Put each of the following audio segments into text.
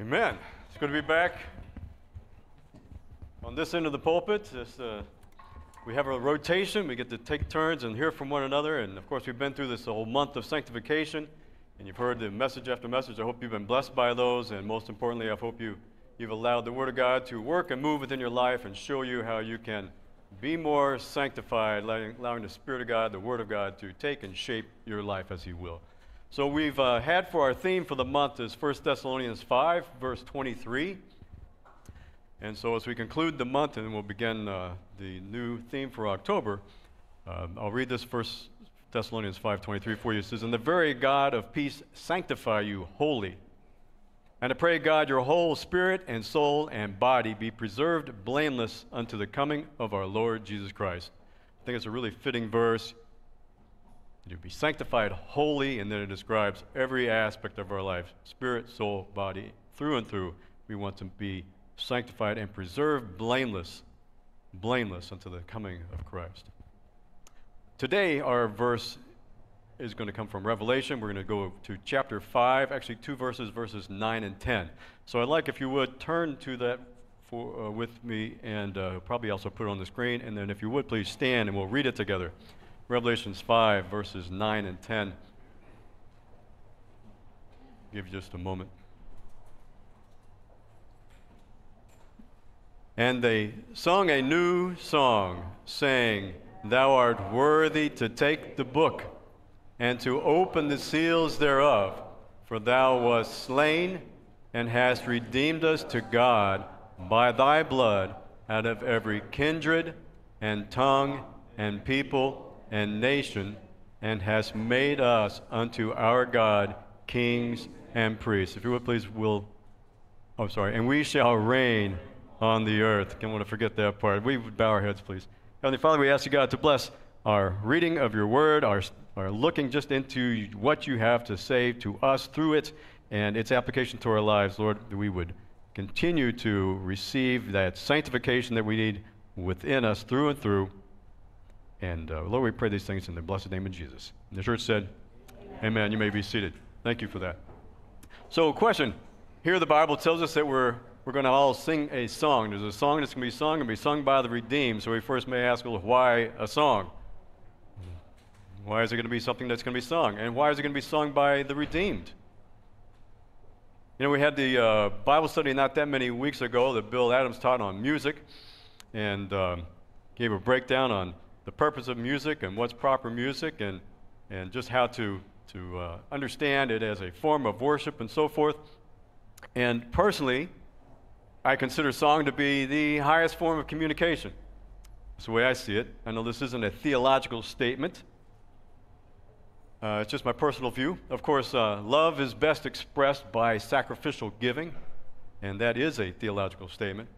Amen. It's good to be back on this end of the pulpit. This, uh, we have a rotation. We get to take turns and hear from one another. And of course, we've been through this whole month of sanctification, and you've heard the message after message. I hope you've been blessed by those, and most importantly, I hope you, you've allowed the Word of God to work and move within your life and show you how you can be more sanctified, allowing, allowing the Spirit of God, the Word of God, to take and shape your life as He will. So we've uh, had for our theme for the month is 1 Thessalonians 5, verse 23. And so as we conclude the month and we'll begin uh, the new theme for October, uh, I'll read this 1 Thessalonians 5.23 for you. It says, And the very God of peace sanctify you wholly. And I pray, God, your whole spirit and soul and body be preserved blameless unto the coming of our Lord Jesus Christ. I think it's a really fitting verse to be sanctified holy, and then it describes every aspect of our life spirit, soul, body, through and through. We want to be sanctified and preserved blameless, blameless unto the coming of Christ. Today, our verse is going to come from Revelation. We're going to go to chapter 5, actually, two verses, verses 9 and 10. So I'd like, if you would, turn to that for, uh, with me and uh, probably also put it on the screen. And then, if you would, please stand and we'll read it together. Revelations 5, verses 9 and 10. Give you just a moment. And they sung a new song, saying, Thou art worthy to take the book and to open the seals thereof, for thou wast slain and hast redeemed us to God by thy blood out of every kindred and tongue and people and nation, and has made us unto our God kings and priests. If you would please, will oh sorry, and we shall reign on the earth. Don't want to forget that part. We bow our heads, please. Heavenly Father, we ask you, God, to bless our reading of your word, our, our looking just into what you have to say to us through it and its application to our lives, Lord, that we would continue to receive that sanctification that we need within us through and through and uh, Lord, we pray these things in the blessed name of Jesus. And the church said, Amen. Amen. You may be seated. Thank you for that. So, question. Here the Bible tells us that we're, we're going to all sing a song. There's a song that's going to be sung and be sung by the redeemed. So we first may ask, well, why a song? Why is it going to be something that's going to be sung? And why is it going to be sung by the redeemed? You know, we had the uh, Bible study not that many weeks ago that Bill Adams taught on music and um, gave a breakdown on the purpose of music and what's proper music and, and just how to, to uh, understand it as a form of worship and so forth. And personally, I consider song to be the highest form of communication. That's the way I see it. I know this isn't a theological statement. Uh, it's just my personal view. Of course, uh, love is best expressed by sacrificial giving, and that is a theological statement.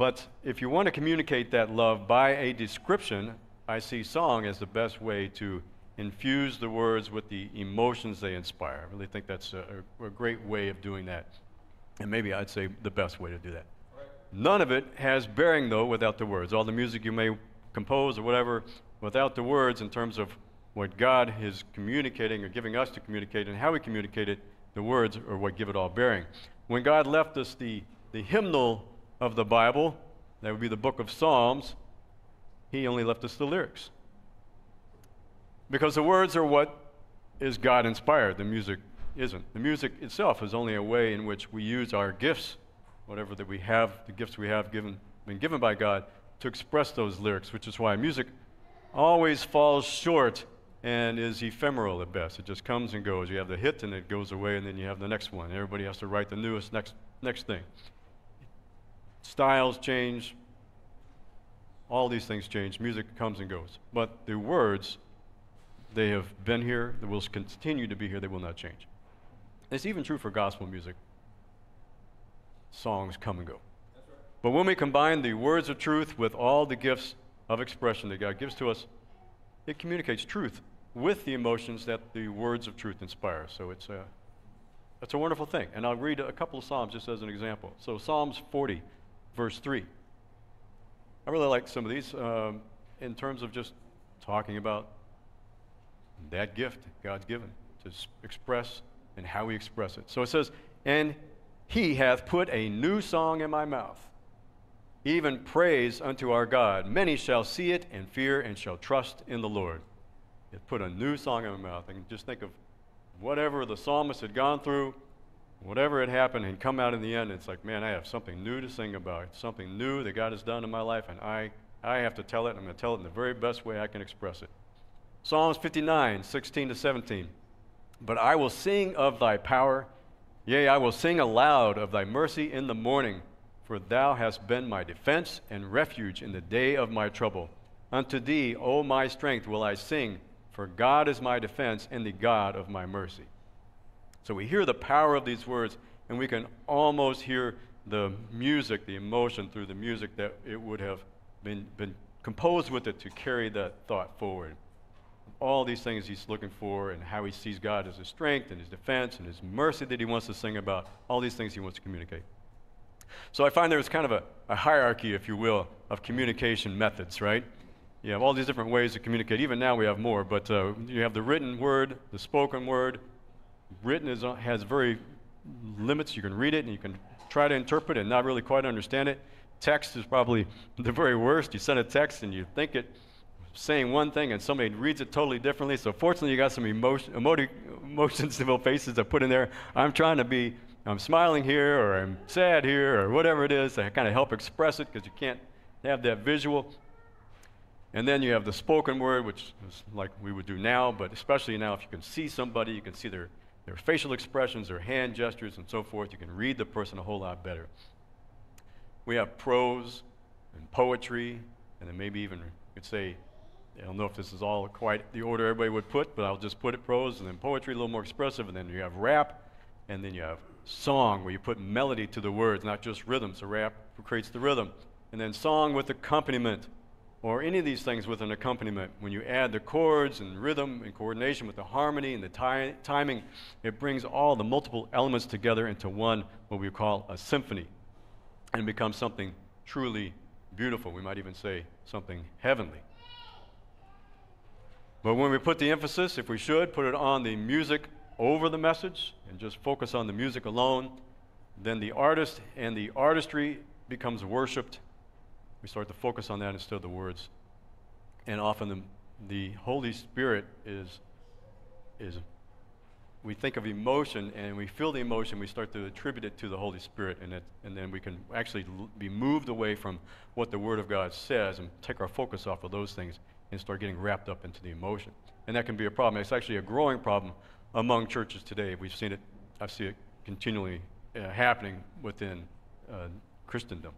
But if you want to communicate that love by a description, I see song as the best way to infuse the words with the emotions they inspire. I really think that's a, a great way of doing that. And maybe I'd say the best way to do that. Right. None of it has bearing, though, without the words. All the music you may compose or whatever, without the words, in terms of what God is communicating or giving us to communicate and how we communicate it, the words are what give it all bearing. When God left us the, the hymnal of the Bible, that would be the book of Psalms, he only left us the lyrics. Because the words are what is God inspired, the music isn't. The music itself is only a way in which we use our gifts, whatever that we have, the gifts we have given, been given by God, to express those lyrics, which is why music always falls short and is ephemeral at best. It just comes and goes. You have the hit and it goes away, and then you have the next one. Everybody has to write the newest next, next thing styles change, all these things change. Music comes and goes. But the words, they have been here, they will continue to be here, they will not change. It's even true for gospel music. Songs come and go. Right. But when we combine the words of truth with all the gifts of expression that God gives to us, it communicates truth with the emotions that the words of truth inspire. So it's a, that's a wonderful thing. And I'll read a couple of Psalms just as an example. So Psalms 40 verse 3. I really like some of these um, in terms of just talking about that gift God's given to express and how we express it. So it says, And He hath put a new song in my mouth, even praise unto our God. Many shall see it and fear and shall trust in the Lord. It put a new song in my mouth. I can just think of whatever the psalmist had gone through, whatever had happened, and come out in the end. It's like, man, I have something new to sing about, something new that God has done in my life, and I, I have to tell it. I'm going to tell it in the very best way I can express it. Psalms 59, 16 to 17. But I will sing of thy power, yea, I will sing aloud of thy mercy in the morning, for thou hast been my defense and refuge in the day of my trouble. Unto thee, O my strength, will I sing, for God is my defense and the God of my mercy. So we hear the power of these words, and we can almost hear the music, the emotion through the music that it would have been, been composed with it to carry that thought forward all these things he's looking for and how he sees God as his strength and his defense and his mercy that he wants to sing about, all these things he wants to communicate. So I find there's kind of a, a hierarchy, if you will, of communication methods, right? You have all these different ways to communicate. Even now we have more, but uh, you have the written word, the spoken word. Written is, uh, has very limits. You can read it and you can try to interpret it and not really quite understand it. Text is probably the very worst. You send a text and you think it saying one thing and somebody reads it totally differently. So fortunately, you got some emotion, emoji, emotion faces I put in there. I'm trying to be, I'm smiling here or I'm sad here or whatever it is to kind of help express it because you can't have that visual. And then you have the spoken word, which is like we would do now, but especially now if you can see somebody, you can see their, their facial expressions, their hand gestures, and so forth. You can read the person a whole lot better. We have prose and poetry, and then maybe even you could say I don't know if this is all quite the order everybody would put, but I'll just put it prose and then poetry, a little more expressive, and then you have rap, and then you have song, where you put melody to the words, not just rhythm. So rap creates the rhythm. And then song with accompaniment, or any of these things with an accompaniment. When you add the chords and rhythm and coordination with the harmony and the ti- timing, it brings all the multiple elements together into one, what we call a symphony, and becomes something truly beautiful. We might even say something heavenly. But when we put the emphasis, if we should, put it on the music over the message and just focus on the music alone, then the artist and the artistry becomes worshiped. We start to focus on that instead of the words. And often the, the Holy Spirit is, is, we think of emotion and we feel the emotion, we start to attribute it to the Holy Spirit, and, it, and then we can actually be moved away from what the Word of God says and take our focus off of those things and start getting wrapped up into the emotion. And that can be a problem. It's actually a growing problem among churches today. We've seen it, I see it continually uh, happening within uh, Christendom.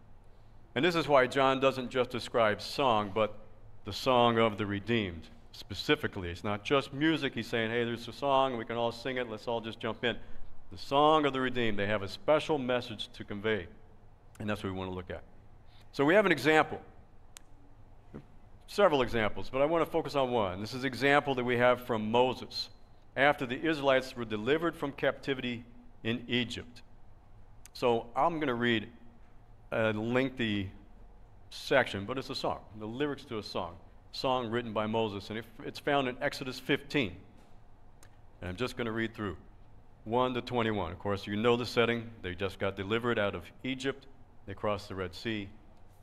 And this is why John doesn't just describe song, but the song of the redeemed specifically. It's not just music. He's saying, hey, there's a song, we can all sing it, let's all just jump in. The song of the redeemed, they have a special message to convey. And that's what we want to look at. So we have an example several examples, but I want to focus on one. This is an example that we have from Moses after the Israelites were delivered from captivity in Egypt. So I'm going to read a lengthy section, but it's a song, the lyrics to a song, song written by Moses, and it's found in Exodus 15. And I'm just going to read through 1 to 21. Of course, you know the setting. They just got delivered out of Egypt, they crossed the Red Sea,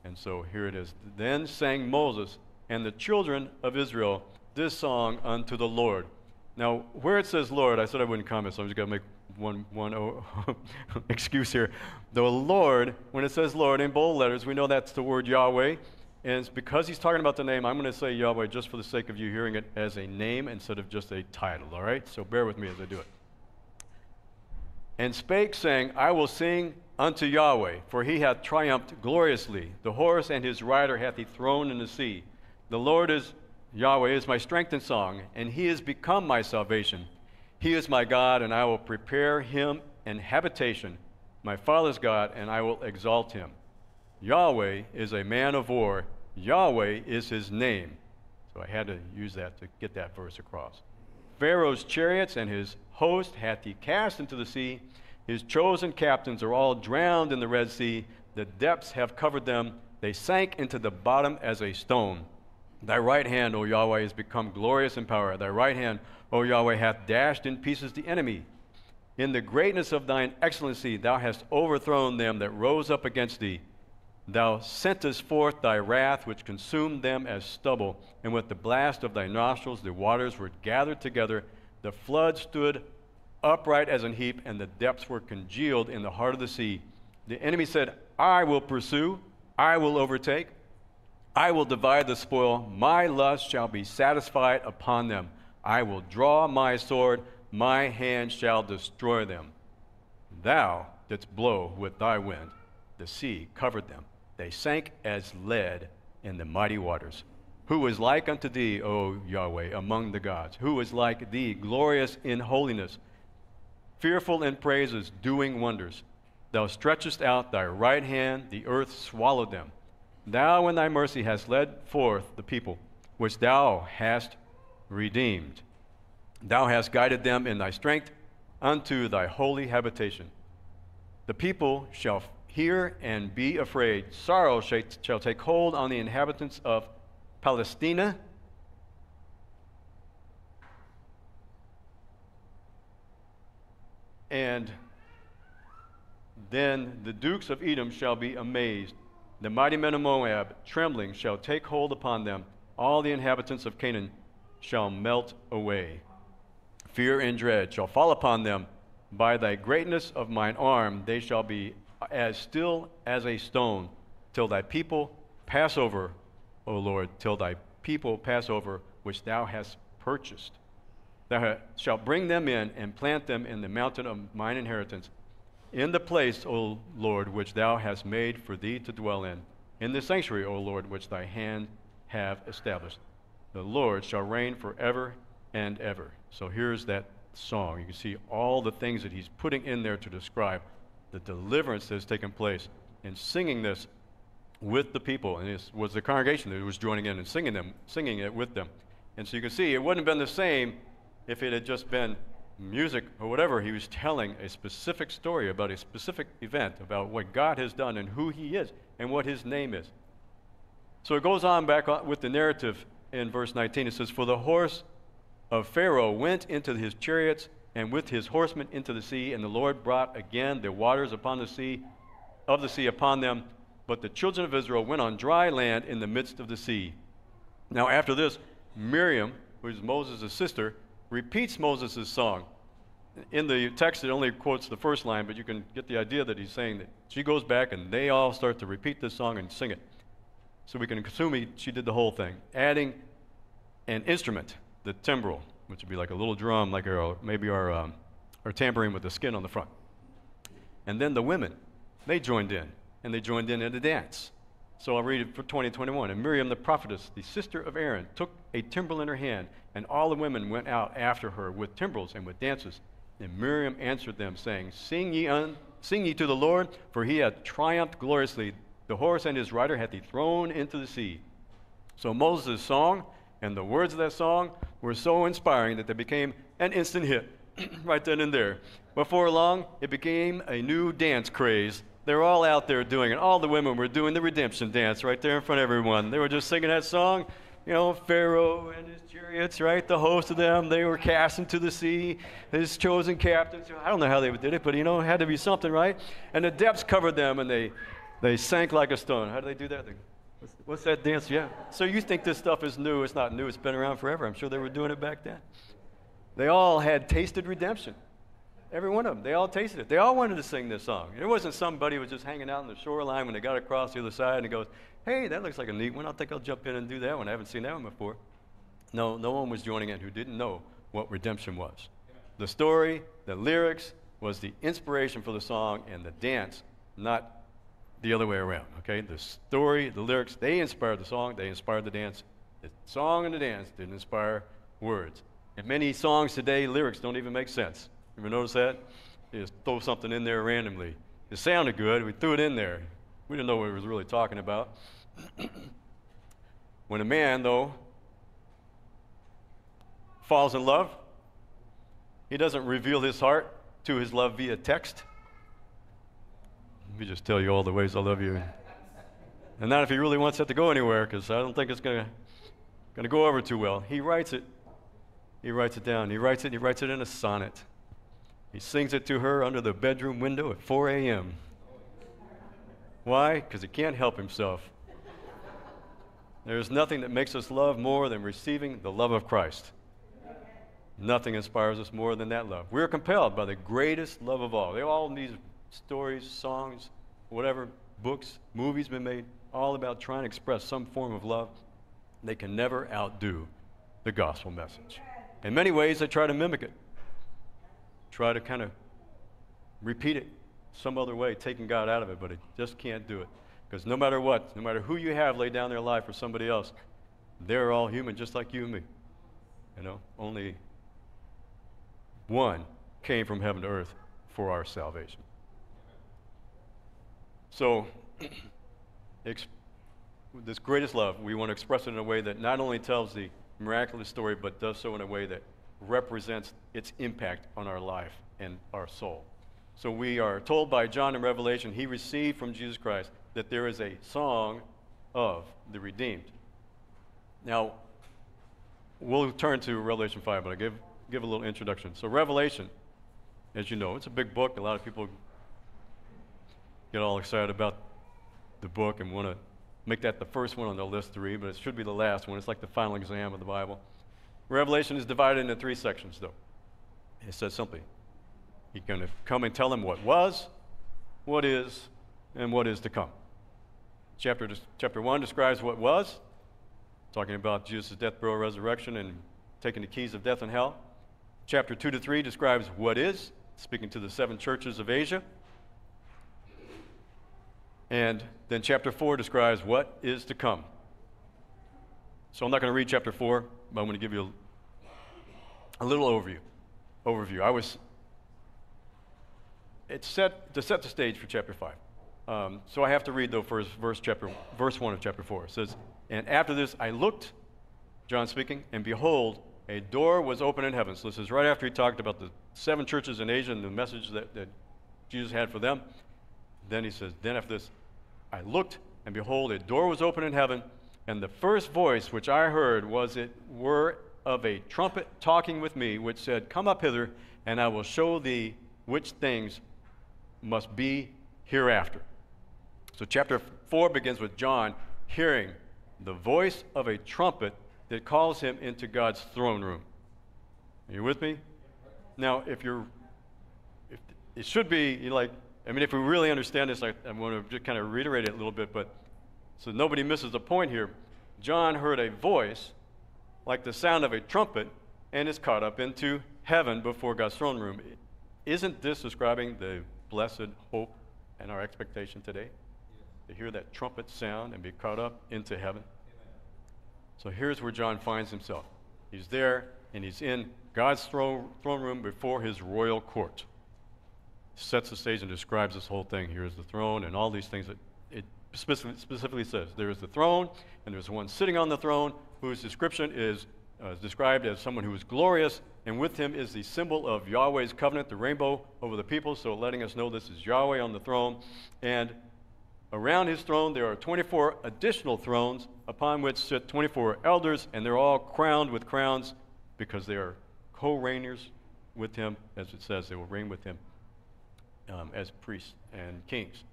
and so here it is. Then sang Moses and the children of Israel this song unto the Lord. Now, where it says Lord, I said I wouldn't comment, so I'm just going to make one, one oh, excuse here. The Lord, when it says Lord in bold letters, we know that's the word Yahweh. And it's because he's talking about the name, I'm going to say Yahweh just for the sake of you hearing it as a name instead of just a title, all right? So bear with me as I do it. And spake, saying, I will sing unto Yahweh, for he hath triumphed gloriously. The horse and his rider hath he thrown in the sea. The Lord is Yahweh is my strength and song, and he is become my salvation. He is my God, and I will prepare him an habitation, my father's God, and I will exalt him. Yahweh is a man of war. Yahweh is his name. So I had to use that to get that verse across. Pharaoh's chariots and his host hath he cast into the sea. His chosen captains are all drowned in the Red Sea. The depths have covered them. They sank into the bottom as a stone. Thy right hand, O Yahweh, has become glorious in power. Thy right hand, O Yahweh, hath dashed in pieces the enemy. In the greatness of thine excellency, thou hast overthrown them that rose up against thee. Thou sentest forth thy wrath, which consumed them as stubble, and with the blast of thy nostrils the waters were gathered together. The flood stood upright as an heap, and the depths were congealed in the heart of the sea. The enemy said, I will pursue, I will overtake, I will divide the spoil, my lust shall be satisfied upon them. I will draw my sword, my hand shall destroy them. Thou didst blow with thy wind, the sea covered them. They sank as lead in the mighty waters. Who is like unto thee, O Yahweh, among the gods? Who is like thee, glorious in holiness, fearful in praises, doing wonders? Thou stretchest out thy right hand, the earth swallowed them. Thou in thy mercy hast led forth the people, which thou hast redeemed. Thou hast guided them in thy strength unto thy holy habitation. The people shall hear and be afraid. Sorrow shall take hold on the inhabitants of Palestina. And then the dukes of Edom shall be amazed. The mighty men of Moab, trembling, shall take hold upon them. All the inhabitants of Canaan shall melt away. Fear and dread shall fall upon them. By thy greatness of mine arm, they shall be as still as a stone, till thy people pass over, O Lord, till thy people pass over, which thou hast purchased. Thou shalt bring them in and plant them in the mountain of mine inheritance, in the place, O Lord, which thou hast made for thee to dwell in, in the sanctuary, O Lord, which thy hand have established. The Lord shall reign forever and ever. So here's that song. You can see all the things that he's putting in there to describe the deliverance that has taken place. And singing this with the people, and it was the congregation that was joining in and singing them, singing it with them. And so you can see it wouldn't have been the same if it had just been music or whatever. He was telling a specific story about a specific event, about what God has done and who He is and what His name is. So it goes on back with the narrative in verse 19. It says, For the horse of Pharaoh went into his chariots and with his horsemen into the sea, and the Lord brought again the waters upon the sea of the sea upon them. But the children of Israel went on dry land in the midst of the sea. Now after this, Miriam, who is Moses' sister, repeats Moses' song. In the text, it only quotes the first line, but you can get the idea that he's saying that she goes back and they all start to repeat this song and sing it. So we can assume he, she did the whole thing, adding an instrument, the timbrel, which would be like a little drum, like our, maybe our, um, our tambourine with the skin on the front. And then the women, they joined in, and they joined in at a dance. So I'll read it for 2021. And Miriam the prophetess, the sister of Aaron, took a timbrel in her hand, and all the women went out after her with timbrels and with dances. And Miriam answered them, saying, Sing ye, un- sing ye to the Lord, for he hath triumphed gloriously. The horse and his rider hath he thrown into the sea. So Moses' song and the words of that song were so inspiring that they became an instant hit right then and there. Before long, it became a new dance craze. They were all out there doing it. All the women were doing the redemption dance right there in front of everyone. They were just singing that song. You know, Pharaoh and his chariots, right? The host of them, they were cast into the sea. His chosen captains. I don't know how they did it, but you know, it had to be something, right? And the depths covered them, and they they sank like a stone. How do they do that? What's, what's that dance? Yeah. So you think this stuff is new? It's not new. It's been around forever. I'm sure they were doing it back then. They all had tasted redemption. Every one of them. They all tasted it. They all wanted to sing this song. It wasn't somebody who was just hanging out on the shoreline when they got across the other side and goes, hey, that looks like a neat one. I think I'll jump in and do that one. I haven't seen that one before. No, no one was joining in who didn't know what redemption was. The story, the lyrics was the inspiration for the song, and the dance, not the other way around, okay? The story, the lyrics, they inspired the song, they inspired the dance. The song and the dance didn't inspire words. And many songs today, lyrics don't even make sense. You ever notice that? You just throw something in there randomly. It sounded good, we threw it in there. We didn't know what it was really talking about. when a man, though, falls in love, he doesn't reveal his heart to his love via text. Let me just tell you all the ways I love you. And not if he really wants it to go anywhere, because I don't think it's going to go over too well. He writes it. He writes it down. He writes it. He writes it in a sonnet. He sings it to her under the bedroom window at 4 a.m. Why? Because he can't help himself. There's nothing that makes us love more than receiving the love of Christ. Nothing inspires us more than that love. We're compelled by the greatest love of all. They all these stories, songs, whatever, books, movies been made, all about trying to express some form of love. They can never outdo the gospel message. In many ways, they try to mimic it, try to kind of repeat it some other way, taking God out of it, but it just can't do it. Because no matter what, no matter who you have lay down their life for somebody else, they're all human just like you and me. You know, only one came from heaven to earth for our salvation. So, this greatest love, we want to express it in a way that not only tells the miraculous story, but does so in a way that represents its impact on our life and our soul. So we are told by John in Revelation, he received from Jesus Christ that there is a song of the redeemed. Now, we'll turn to Revelation 5, but I'll give, give a little introduction. So, Revelation, as you know, it's a big book. A lot of people get all excited about the book and want to make that the first one on their list to read, but it should be the last one. It's like the final exam of the Bible. Revelation is divided into three sections, though. It says simply, He's going to come and tell them what was, what is, and what is to come. Chapter, chapter 1 describes what was, talking about Jesus' death, burial, resurrection, and taking the keys of death and hell. Chapter 2 to 3 describes what is, speaking to the seven churches of Asia. And then chapter 4 describes what is to come. So I'm not going to read chapter 4, but I'm going to give you a, little overview. Overview. I was it's set to set the stage for chapter 5. Um, so I have to read though first verse chapter verse 1 of chapter 4. It says, "And after this I looked, John speaking, and behold, a door was open in heaven." So this is right after he talked about the seven churches in Asia and the message that, that Jesus had for them. Then he says, "Then after this I looked, and behold, a door was open in heaven, and the first voice which I heard was it were of a trumpet talking with me, which said, Come up hither, and I will show thee which things must be hereafter. So, chapter 4 begins with John hearing the voice of a trumpet that calls him into God's throne room. Are you with me? Now, if you're, if it should be like I mean, if we really understand this, I, I want to just kind of reiterate it a little bit, but so nobody misses the point here. John heard a voice like the sound of a trumpet and is caught up into heaven before God's throne room. Isn't this describing the blessed hope and our expectation today? To hear that trumpet sound and be caught up into heaven. So here's where John finds himself. He's there and he's in God's throne, throne room before his royal court sets the stage and describes this whole thing. Here is the throne and all these things that specifically, specifically says. There is the throne, and there's one sitting on the throne whose description is uh, described as someone who is glorious, and with him is the symbol of Yahweh's covenant, the rainbow over the people, so letting us know this is Yahweh on the throne. And around his throne there are 24 additional thrones upon which sit 24 elders, and they're all crowned with crowns because they are co reigners with him, as it says, they will reign with him um, as priests and kings.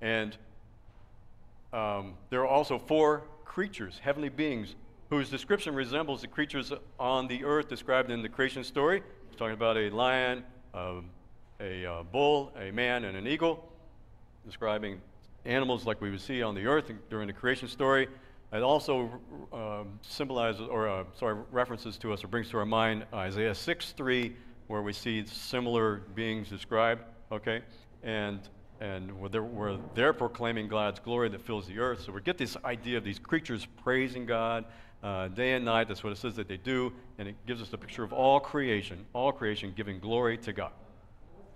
And um, there are also four creatures, heavenly beings, whose description resembles the creatures on the earth described in the creation story. It's talking about a lion, um, a uh, bull, a man, and an eagle, describing animals like we would see on the earth during the creation story. It also um, symbolizes, or uh, sorry, references to us or brings to our mind Isaiah 6 3, where we see similar beings described okay? And and where they're, where they're, proclaiming God's glory that fills the earth. So we get this idea of these creatures praising God uh, day and night. That's what it says that they do, and it gives us a picture of all creation, all creation giving glory to God.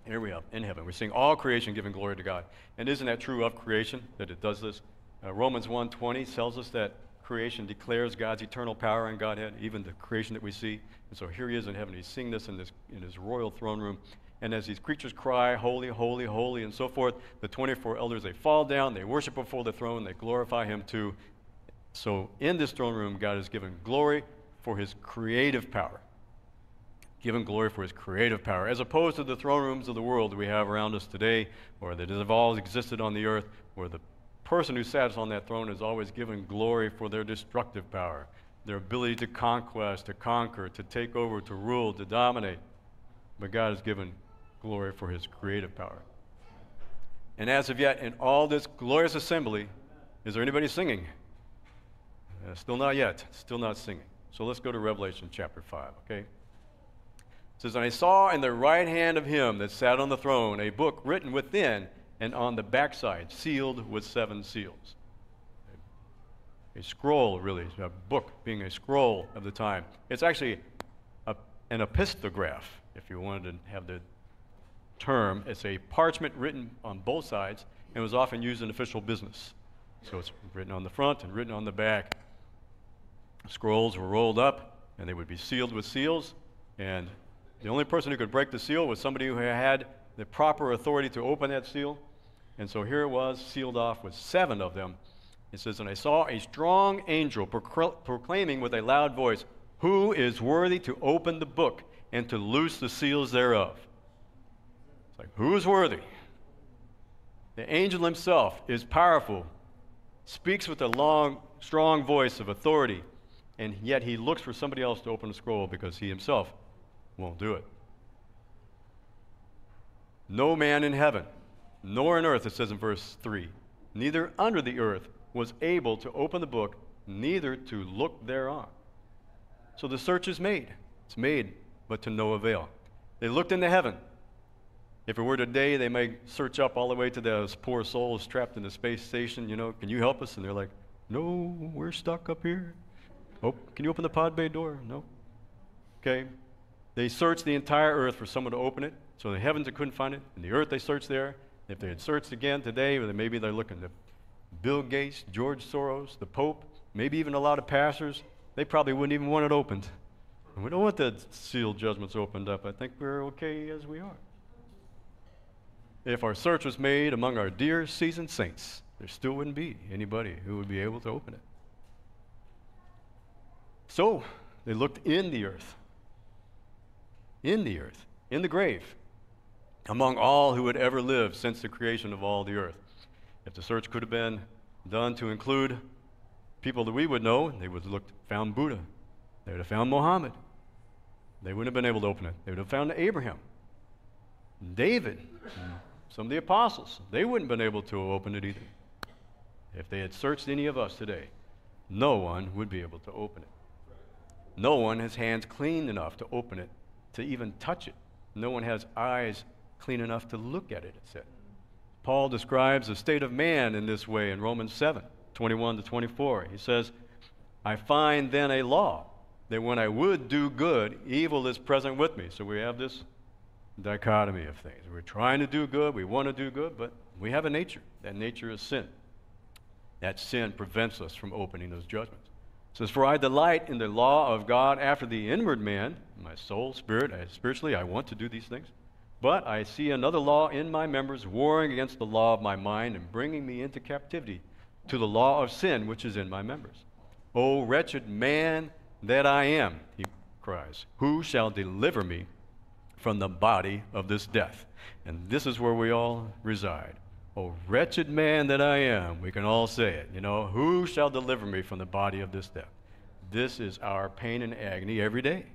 Here we are in heaven. We're seeing all creation giving glory to God. And isn't that true of creation that it does this? Uh, Romans 1:20 tells us that creation declares God's eternal power and Godhead, even the creation that we see. And so here he is in heaven. He's seeing this in this in his royal throne room. And as these creatures cry, Holy, holy, holy, and so forth, the 24 elders, they fall down, they worship before the throne, they glorify him too. So in this throne room, God has given glory for his creative power. given glory for his creative power, as opposed to the throne rooms of the world we have around us today, or that have always existed on the earth, where the person who sat on that throne is always given glory for their destructive power, their ability to conquest, to conquer, to take over, to rule, to dominate. But God has given glory for his creative power. And as of yet, in all this glorious assembly, is there anybody singing? Uh, still not yet. Still not singing. So let's go to Revelation chapter 5, okay? It says, And I saw in the right hand of him that sat on the throne a book written within and on the backside, sealed with seven seals. A scroll, really, a book being a scroll of the time. It's actually a, an epistograph, if you wanted to have the term. It's a parchment written on both sides and was often used in official business. So it's written on the front and written on the back. Scrolls were rolled up and they would be sealed with seals. And the only person who could break the seal was somebody who had the proper authority to open that seal. And so here it was, sealed off with seven of them. It says, And I saw a strong angel proclaiming with a loud voice, Who is worthy to open the book and to loose the seals thereof? It's like, Who is worthy? The angel himself is powerful, speaks with a long, strong voice of authority, and yet he looks for somebody else to open the scroll because he himself won't do it. No man in heaven, nor in earth, it says in verse 3, neither under the earth was able to open the book, neither to look thereon. So the search is made. It's made, but to no avail. They looked into heaven. If it were today, they may search up all the way to those poor souls trapped in the space station. You know, can you help us? And they're like, no, we're stuck up here. Oh, can you open the pod bay door? No. Okay. They searched the entire earth for someone to open it. So in the heavens, they couldn't find it. In the earth, they searched there. If they had searched again today, maybe they're looking to Bill Gates, George Soros, the Pope, maybe even a lot of pastors. They probably wouldn't even want it opened. And we don't want the sealed judgments opened up. I think we're okay as we are. If our search was made among our dear seasoned saints, there still wouldn't be anybody who would be able to open it. So they looked in the earth, in the earth, in the grave, among all who had ever lived since the creation of all the earth. If the search could have been done to include people that we would know, they would have looked, found Buddha. They would have found Muhammad. They wouldn't have been able to open it. They would have found Abraham, David, some of the apostles. They wouldn't have been able to open it either. If they had searched any of us today, no one would be able to open it. No one has hands clean enough to open it, to even touch it. No one has eyes clean enough to look at it, it said. Paul describes the state of man in this way in Romans 7 21 to 24. He says, I find then a law that when I would do good, evil is present with me. So we have this dichotomy of things. We're trying to do good, we want to do good, but we have a nature. That nature is sin. That sin prevents us from opening those judgments. It says, For I delight in the law of God after the inward man, my soul, spirit, I, spiritually, I want to do these things. But I see another law in my members warring against the law of my mind and bringing me into captivity to the law of sin which is in my members. O wretched man that I am, he cries, who shall deliver me from the body of this death? And this is where we all reside. O wretched man that I am, we can all say it, you know, who shall deliver me from the body of this death? This is our pain and agony every day.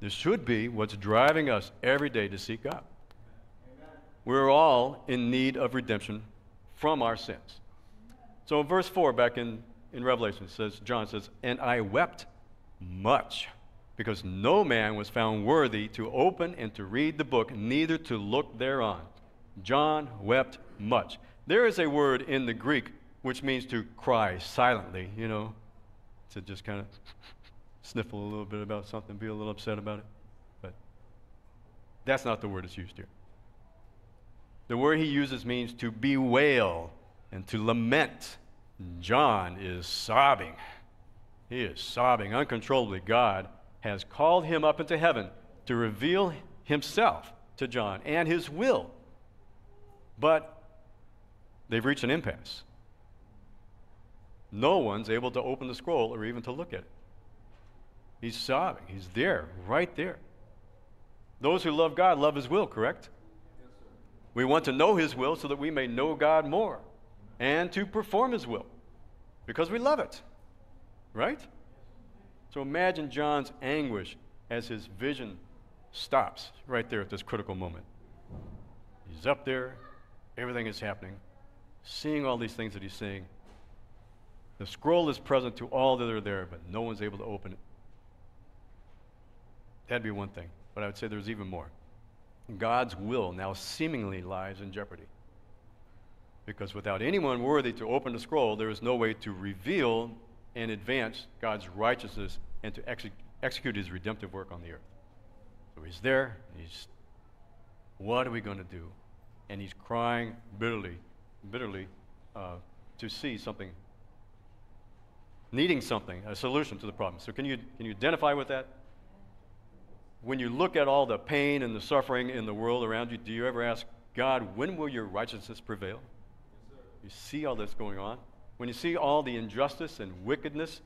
This should be what's driving us every day to seek God. We're all in need of redemption from our sins. So in verse 4, back in, in Revelation, says, John says, And I wept much, because no man was found worthy to open and to read the book, neither to look thereon. John wept much. There is a word in the Greek which means to cry silently, you know, to just kind of sniffle a little bit about something, be a little upset about it. But that's not the word that's used here. The word he uses means to bewail and to lament. John is sobbing. He is sobbing uncontrollably. God has called him up into heaven to reveal himself to John and his will. But they've reached an impasse. No one's able to open the scroll or even to look at it. He's sobbing. He's there, right there. Those who love God love His will, correct? We want to know His will so that we may know God more and to perform His will because we love it, right? So imagine John's anguish as his vision stops right there at this critical moment. He's up there, everything is happening, seeing all these things that he's seeing. The scroll is present to all that are there, but no one's able to open it. That'd be one thing, but I would say there's even more. God's will now seemingly lies in jeopardy. Because without anyone worthy to open the scroll, there is no way to reveal and advance God's righteousness and to exe- execute his redemptive work on the earth. So he's there, he's, what are we going to do? And he's crying bitterly, bitterly uh, to see something, needing something, a solution to the problem. So can you, can you identify with that? When you look at all the pain and the suffering in the world around you, do you ever ask, God, when will your righteousness prevail? You see all this going on. When you see all the injustice and wickedness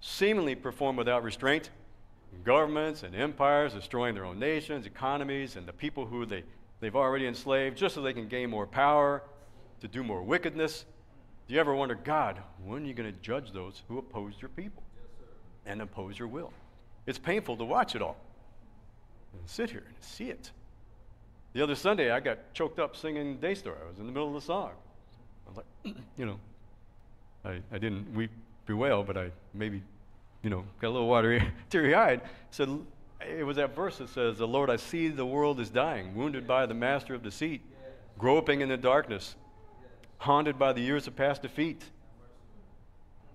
seemingly performed without restraint, governments and empires destroying their own nations, economies, and the people who they, they've already enslaved just so they can gain more power, to do more wickedness. Do you ever wonder, God, when are you going to judge those who oppose your people and oppose your will? It's painful to watch it all and sit here and see it. The other Sunday, I got choked up singing Daystar. I was in the middle of the song. I was like, you know, I, I didn't weep, bewail, but I maybe, you know, got a little watery, teary eyed. So it was that verse that says, The Lord, I see the world is dying, wounded by the master of deceit, groping in the darkness, haunted by the years of past defeat.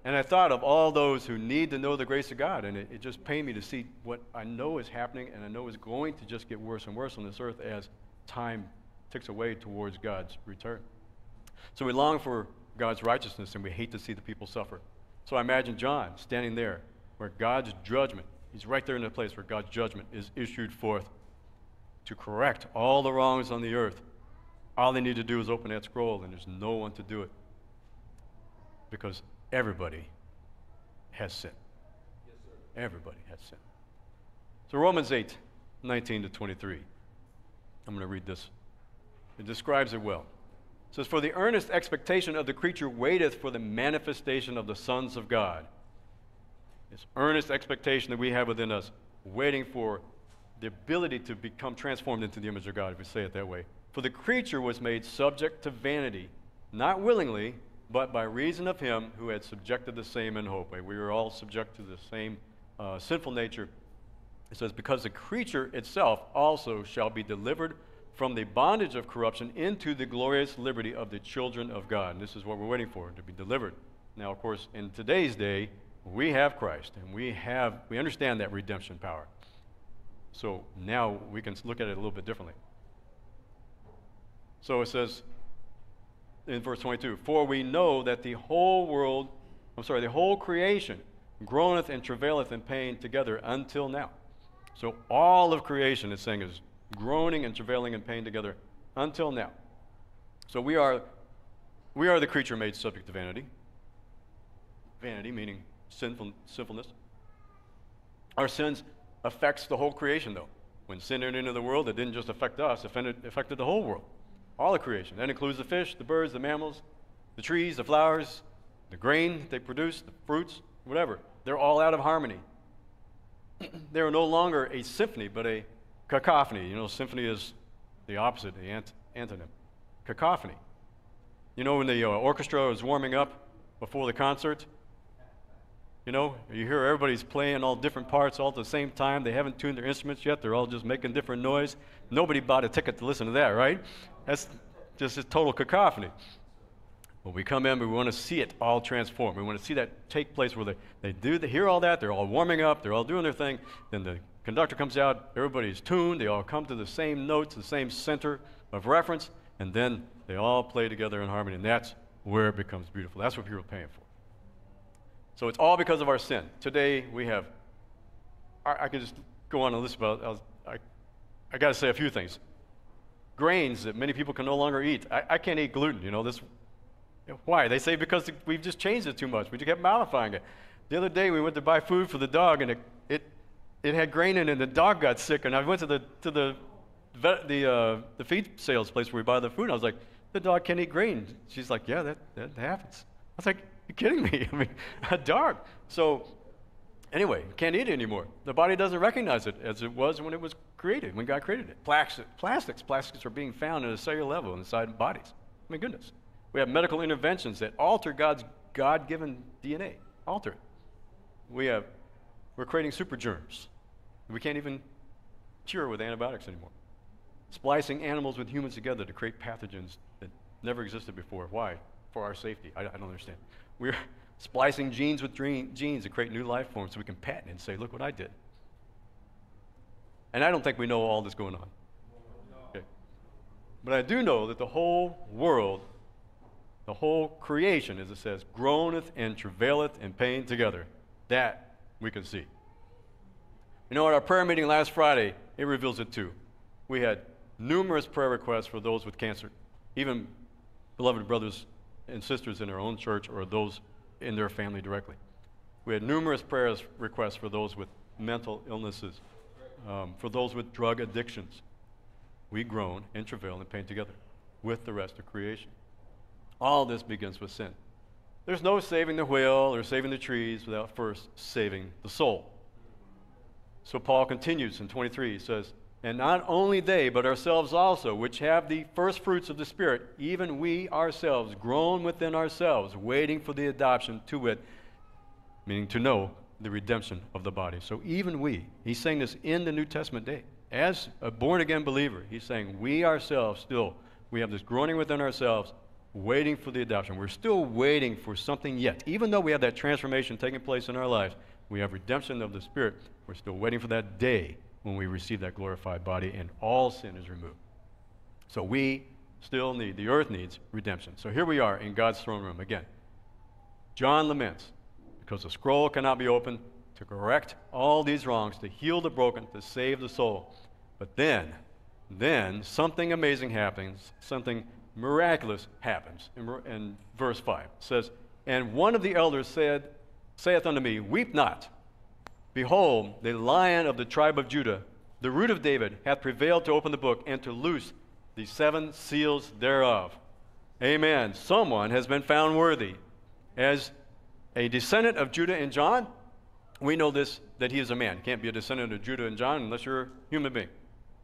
And I thought of all those who need to know the grace of God, and it, it, just pained me to see what I know is happening, and I know is going to just get worse and worse on this earth as time ticks away towards God's return. So we long for God's righteousness, and we hate to see the people suffer. So I imagine John standing there where God's judgment, he's right there in the place where God's judgment is issued forth to correct all the wrongs on the earth. All they need to do is open that scroll, and there's no one to do it. Because everybody has sinned. Yes, everybody has sinned. So Romans 8, 19 to 23. I'm going to read this. It describes it well. Says, For the earnest expectation of the creature waiteth for the manifestation of the sons of God. This earnest expectation that we have within us, waiting for the ability to become transformed into the image of God, if we say it that way. For the creature was made subject to vanity, not willingly, but by reason of him who had subjected the same in hope. We were all subject to the same uh, sinful nature. It says, Because the creature itself also shall be delivered from the bondage of corruption into the glorious liberty of the children of God. And this is what we're waiting for, to be delivered. Now, of course, in today's day, we have Christ, and we have we understand that redemption power. So now we can look at it a little bit differently. So it says in verse 22, For we know that the whole world, I'm sorry, the whole creation groaneth and travaileth in pain together until now. So all of creation is saying is groaning and travailing in pain together until now. So we are, we are the creature made subject to vanity. Vanity meaning sinful, sinfulness. Our sins affects the whole creation, though. When sin entered into the world, it didn't just affect us; it affected, the whole world, all the creation. That includes the fish, the birds, the mammals, the trees, the flowers, the grain they produce, the fruits, whatever. They're all out of harmony. they are no longer a symphony, but a Cacophony. You know, symphony is the opposite, the ant- antonym. Cacophony. You know, when the uh, orchestra is warming up before the concert, you know, you hear everybody's playing all different parts all at the same time. They haven't tuned their instruments yet. They're all just making different noise. Nobody bought a ticket to listen to that, right? That's just a total cacophony. When we come in, we want to see it all transform. We want to see that take place where they, they do they hear all that. They're all warming up. They're all doing their thing. Then the Conductor comes out, everybody's tuned, they all come to the same notes, the same center of reference, and then they all play together in harmony, and that's where it becomes beautiful. That's what people are paying for. So it's all because of our sin. Today we have, I, I could just go on and list about, I, I, I got to say a few things. Grains that many people can no longer eat. I, I can't eat gluten, you know, this, why? They say because we've just changed it too much. We just kept modifying it. The other day we went to buy food for the dog, and it, it had grain in it, and the dog got sick. And I went to the, to the, vet, the, uh, the feed sales place where we buy the food, and I was like, the dog can't eat grain. She's like, yeah, that, that happens. I was like, you're kidding me. I mean, a dog. So anyway, can't eat it anymore. The body doesn't recognize it as it was when it was created, when God created it. Plastics, plastics, plastics are being found at a cellular level inside bodies. My goodness. We have medical interventions that alter God's God-given DNA, alter it. We have, we're creating super germs. We can't even cure with antibiotics anymore. Splicing animals with humans together to create pathogens that never existed before. Why? For our safety. I, I don't understand. We're splicing genes with dream, genes to create new life forms so we can patent and say, look what I did. And I don't think we know all this going on. Okay. But I do know that the whole world, the whole creation, as it says, groaneth and travaileth in pain together. That we can see. You know, at our prayer meeting last Friday, it reveals it too. We had numerous prayer requests for those with cancer, even beloved brothers and sisters in our own church or those in their family directly. We had numerous prayers requests for those with mental illnesses, um, for those with drug addictions. We groan and travail and pain together with the rest of creation. All this begins with sin. There's no saving the whale or saving the trees without first saving the soul. So Paul continues in 23. He says, And not only they, but ourselves also, which have the first fruits of the Spirit, even we ourselves, groan within ourselves, waiting for the adoption to it, meaning to know the redemption of the body. So even we, he's saying this in the New Testament day. As a born again believer, he's saying we ourselves still, we have this groaning within ourselves, waiting for the adoption. We're still waiting for something yet. Even though we have that transformation taking place in our lives, we have redemption of the Spirit. We're still waiting for that day when we receive that glorified body and all sin is removed. So we still need, the earth needs redemption. So here we are in God's throne room again. John laments because the scroll cannot be opened to correct all these wrongs, to heal the broken, to save the soul. But then, then something amazing happens, something miraculous happens. In, in verse 5 it says, And one of the elders said, saith unto me, Weep not. Behold, the lion of the tribe of Judah, the root of David, hath prevailed to open the book and to loose the seven seals thereof. Amen. Someone has been found worthy. As a descendant of Judah and John, we know this that he is a man. Can't be a descendant of Judah and John unless you're a human being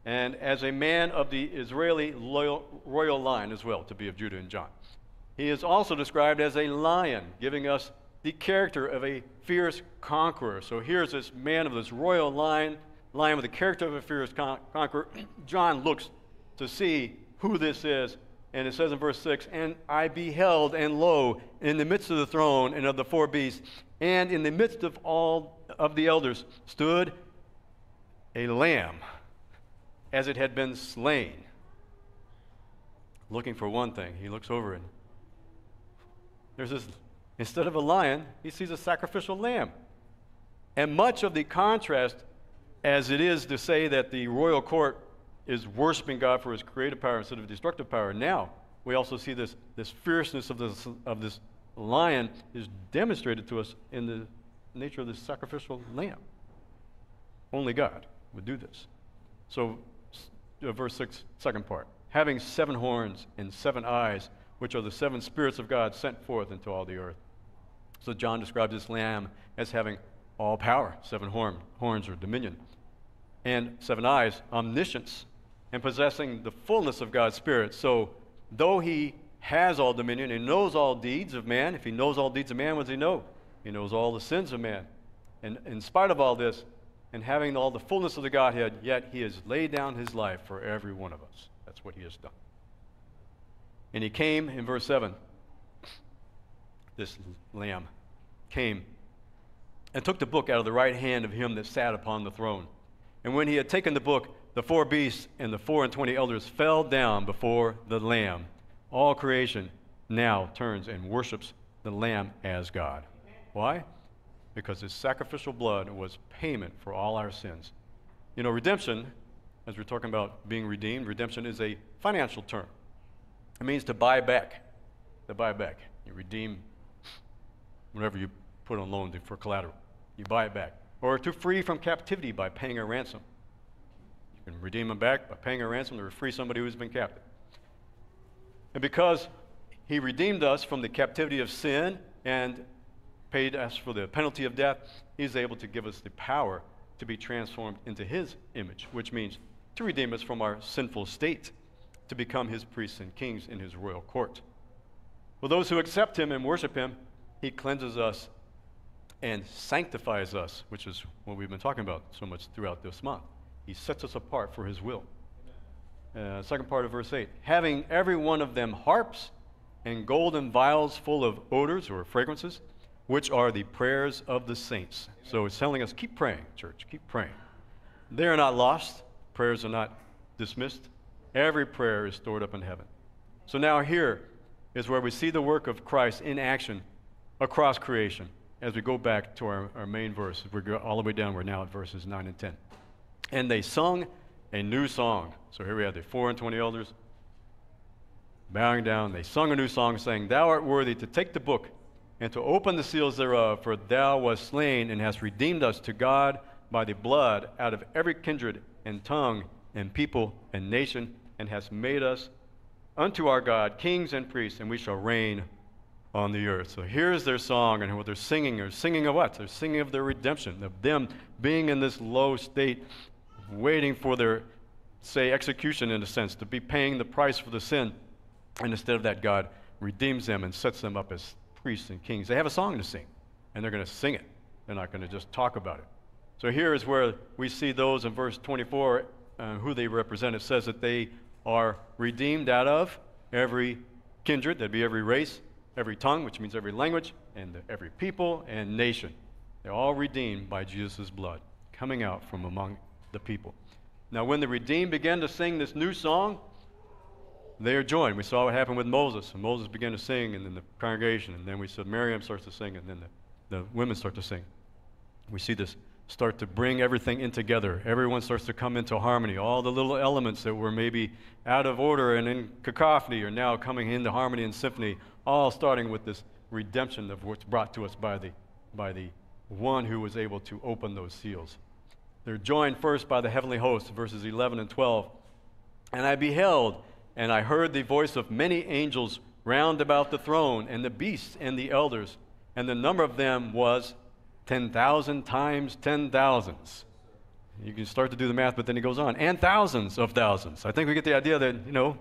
and as a man of the Israeli loyal, royal line as well, to be of Judah and John. He is also described as a lion, giving us the character of a fierce conqueror. So here's this man of this royal line, lion with the character of a fierce con- conqueror. John looks to see who this is, and it says in verse 6 And I beheld, and lo, in the midst of the throne and of the four beasts, and in the midst of all of the elders, stood a lamb as it had been slain. Looking for one thing, he looks over and there's this, instead of a lion, he sees a sacrificial lamb. And much of the contrast, as it is to say that the royal court is worshiping God for his creative power instead of destructive power, now we also see this, this fierceness of this, of this lion is demonstrated to us in the nature of this sacrificial lamb. Only God would do this. So uh, verse 6, second part. Having seven horns and seven eyes, which are the seven spirits of God sent forth into all the earth. So John describes this lamb as having all power, seven horn, horns or dominion, and seven eyes, omniscience, and possessing the fullness of God's Spirit. So though he has all dominion and knows all deeds of man, if he knows all deeds of man, what does he know? He knows all the sins of man. And in spite of all this, and having all the fullness of the Godhead, yet he has laid down his life for every one of us. That's what he has done. And he came in verse 7. This lamb came and took the book out of the right hand of him that sat upon the throne. And when he had taken the book, the four beasts and the four and twenty elders fell down before the Lamb. All creation now turns and worships the Lamb as God. Why? because his sacrificial blood was payment for all our sins. You know, redemption, as we're talking about being redeemed, redemption is a financial term. It means to buy back. To buy back. You redeem whatever you put on loan for collateral. You buy it back. or to free from captivity by paying a ransom. You can redeem them back by paying a ransom to free somebody who's been captive. And because he redeemed us from the captivity of sin and paid us for the penalty of death, he's able to give us the power to be transformed into his image, which means to redeem us from our sinful state, to become his priests and kings in his royal court. Well, those who accept him and worship him, he cleanses us and sanctifies us, which is what we've been talking about so much throughout this month. He sets us apart for his will. Uh, second part of verse 8 having every one of them harps and golden vials full of odors or fragrances, which are the prayers of the saints. So it's telling us keep praying, church, keep praying. They are not lost, prayers are not dismissed. Every prayer is stored up in heaven. So now here is where we see the work of Christ in action across creation as we go back to our, our main verse. We go all the way down, we're now at verses 9 and 10. And they sung a new song. So here we have the four and twenty elders bowing down. They sung a new song, saying, Thou art worthy to take the book and to open the seals thereof, for thou wast slain and hast redeemed us to God by the blood out of every kindred and tongue and people and nation, and hast made us unto our God kings and priests, and we shall reign on the earth. So here's their song, and what they're singing. They're singing of what? They're singing of their redemption, of them being in this low state, waiting for their, say, execution in a sense, to be paying the price for the sin. And instead of that, God redeems them and sets them up as priests and kings. They have a song to sing, and they're going to sing it. They're not going to just talk about it. So here is where we see those in verse 24, uh, who they represent. It says that they are redeemed out of every kindred, that'd be every race, every tongue, which means every language, and every people and nation. They're all redeemed by Jesus' blood, coming out from among the people. Now, when the redeemed began to sing this new song, they are joined. We saw what happened with Moses. And Moses began to sing, and then the congregation, and then we said Miriam starts to sing, and then the, the women start to sing. We see this start to bring everything in together. Everyone starts to come into harmony. All the little elements that were maybe out of order and in cacophony are now coming into harmony and symphony, all starting with this redemption of what's brought to us by the, by the one who was able to open those seals. They're joined first by the heavenly host, verses 11 and 12. And I beheld, and I heard the voice of many angels round about the throne, and the beasts and the elders, and the number of them was 10,000 times 10,000s. You can start to do the math, but then he goes on, and thousands of thousands. I think we get the idea that, you know,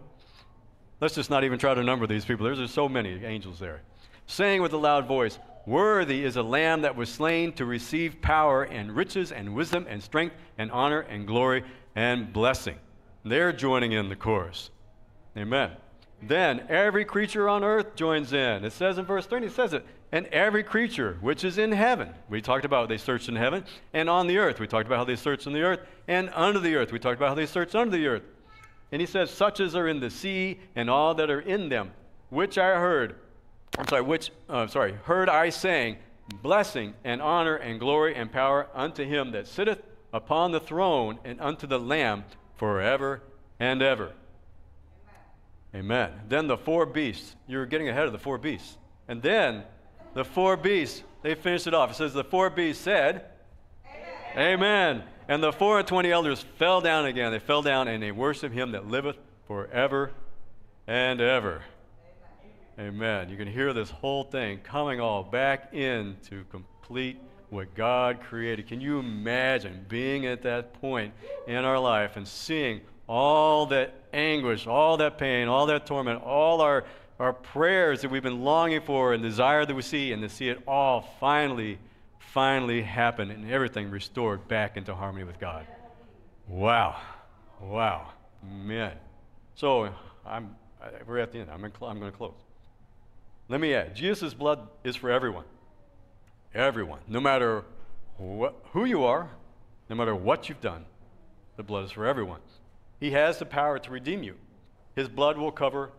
let's just not even try to number these people. There's just so many angels there. Saying with a loud voice, Worthy is a lamb that was slain to receive power and riches and wisdom and strength and honor and glory and blessing. They're joining in the chorus. Amen. Then every creature on earth joins in. It says in verse 30, it says it and every creature which is in heaven. We talked about they searched in heaven, and on the earth. We talked about how they searched in the earth, and under the earth. We talked about how they searched under the earth. And he says, Such as are in the sea, and all that are in them, which I heard, I'm sorry, which, uh, sorry, heard I saying, Blessing and honor and glory and power unto him that sitteth upon the throne and unto the Lamb forever and ever. Amen. Amen. Then the four beasts, you're getting ahead of the four beasts. And then the four beasts, they finished it off. It says, The four beasts said, Amen. Amen. And the four and twenty elders fell down again. They fell down and they worshiped him that liveth forever and ever. Amen. Amen. You can hear this whole thing coming all back in to complete what God created. Can you imagine being at that point in our life and seeing all that anguish, all that pain, all that torment, all our our prayers that we've been longing for and desire that we see, and to see it all finally, finally happen and everything restored back into harmony with God. Wow. Wow. Man. So I'm, we're at the end. I'm, I'm going to close. Let me add Jesus' blood is for everyone. Everyone. No matter who you are, no matter what you've done, the blood is for everyone. He has the power to redeem you. His blood will cover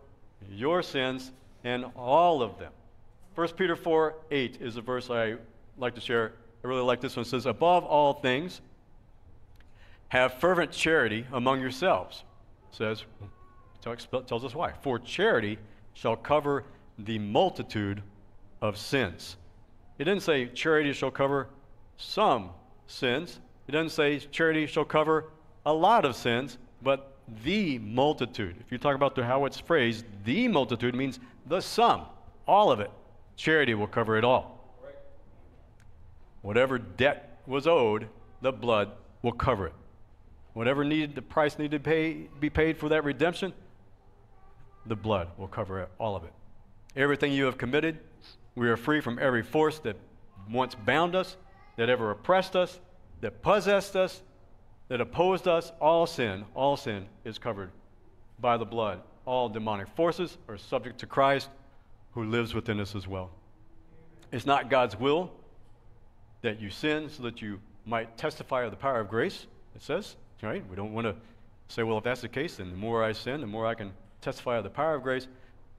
your sins and all of them. 1 Peter 4 8 is a verse I like to share. I really like this one. It says, Above all things, have fervent charity among yourselves. It says, tells us why. For charity shall cover the multitude of sins. It didn't say charity shall cover some sins. It doesn't say charity shall cover a lot of sins, but the multitude. If you talk about the, how it's phrased, the multitude means the sum, all of it. Charity will cover it all. Whatever debt was owed, the blood will cover it. Whatever needed, the price needed to pay, be paid for that redemption, the blood will cover it, all of it. Everything you have committed, we are free from every force that once bound us, that ever oppressed us, that possessed us, that opposed us. All sin, all sin is covered by the blood. All demonic forces are subject to Christ who lives within us as well. It's not God's will that you sin so that you might testify of the power of grace, it says, right? We don't want to say, well, if that's the case, then the more I sin, the more I can testify of the power of grace.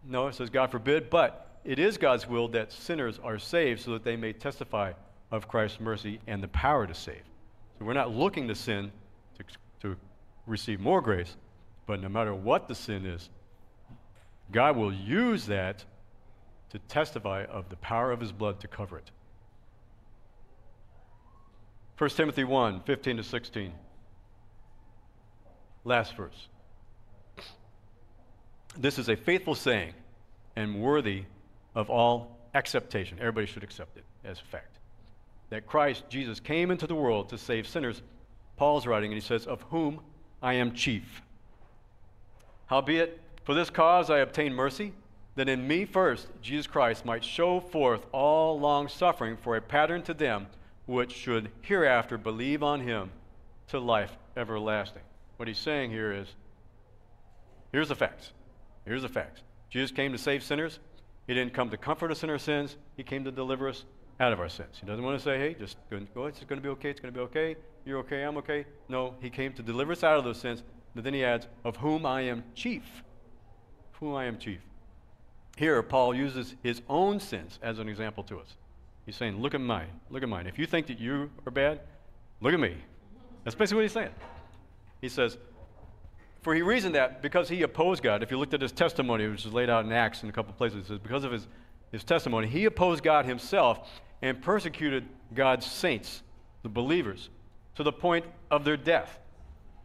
No, it says, God forbid, but it is God's will that sinners are saved so that they may testify of Christ's mercy and the power to save. So we're not looking to sin to, to receive more grace, but no matter what the sin is, God will use that to testify of the power of his blood to cover it. 1 Timothy 1 15 to 16. Last verse. This is a faithful saying and worthy of all acceptation. Everybody should accept it as a fact. That Christ Jesus came into the world to save sinners. Paul's writing, and he says, Of whom I am chief. Howbeit, for this cause I obtain mercy, that in me first Jesus Christ might show forth all long suffering for a pattern to them which should hereafter believe on him to life everlasting. What he's saying here is here's the facts. Here's the facts. Jesus came to save sinners. He didn't come to comfort us in our sins. He came to deliver us out of our sins. He doesn't want to say, hey, just go, it's going to be okay, it's going to be okay, you're okay, I'm okay. No, he came to deliver us out of those sins. But then he adds, of whom I am chief. Of whom I am chief. Here, Paul uses his own sins as an example to us. He's saying, look at mine, look at mine. If you think that you are bad, look at me. That's basically what he's saying. He says, for he reasoned that because he opposed God, if you looked at his testimony, which is laid out in Acts in a couple places, it says, because of his, his testimony, he opposed God himself and persecuted God's saints, the believers, to the point of their death.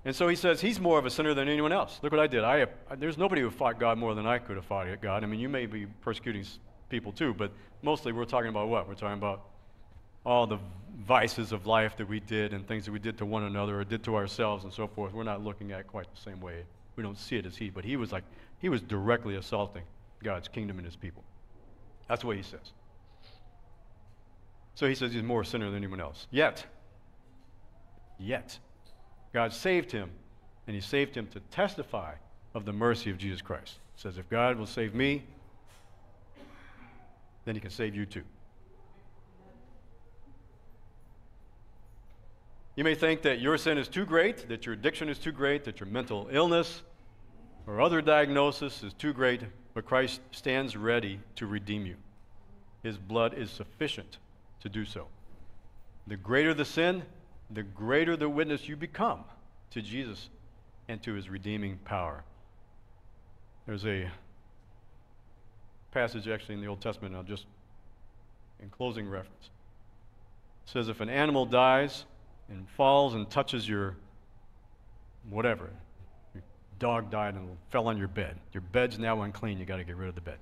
And so he says he's more of a sinner than anyone else. Look what I did. I, there's nobody who fought God more than I could have fought God. I mean, you may be persecuting people too, but mostly we're talking about what? We're talking about all the vices of life that we did and things that we did to one another or did to ourselves and so forth. We're not looking at quite the same way. We don't see it as he, but he was like, he was directly assaulting God's kingdom and his people. That's what he says. So he says he's more a sinner than anyone else. Yet, yet, God saved him, and he saved him to testify of the mercy of Jesus Christ. He says, if God will save me, then he can save you too. You may think that your sin is too great, that your addiction is too great, that your mental illness or other diagnosis is too great, but Christ stands ready to redeem you. His blood is sufficient to do so. The greater the sin, the greater the witness you become to Jesus and to his redeeming power. There's a passage actually in the Old Testament, I'll just, in closing reference. It says, If an animal dies and falls and touches your whatever, your dog died and fell on your bed, your bed's now unclean, you got to get rid of the bed.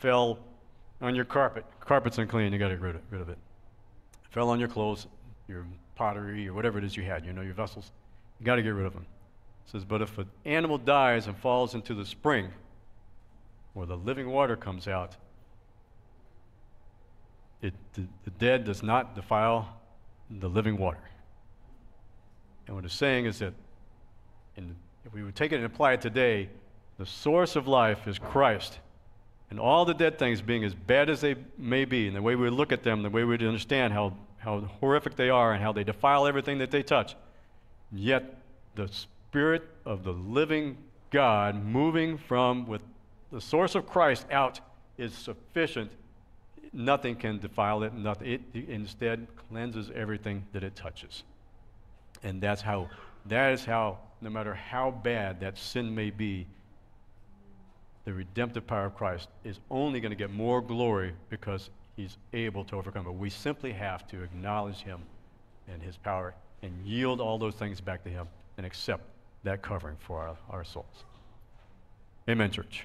Fell on your carpet, carpet's unclean, you got to get rid of, rid of it. Fell on your clothes, your pottery, or whatever it is you had, you know, your vessels, you got to get rid of them. It says, But if an animal dies and falls into the spring, where the living water comes out, it, the, the dead does not defile the living water. And what it's saying is that in, if we would take it and apply it today, the source of life is Christ. And all the dead things being as bad as they may be, and the way we look at them, the way we understand how, how horrific they are and how they defile everything that they touch, yet the Spirit of the living God moving from with the source of Christ out is sufficient. Nothing can defile it. Nothing. It instead cleanses everything that it touches. And that's how, that is how, no matter how bad that sin may be, the redemptive power of Christ is only going to get more glory because he's able to overcome it. We simply have to acknowledge him and His power and yield all those things back to Him and accept that covering for our, our souls. Amen, church.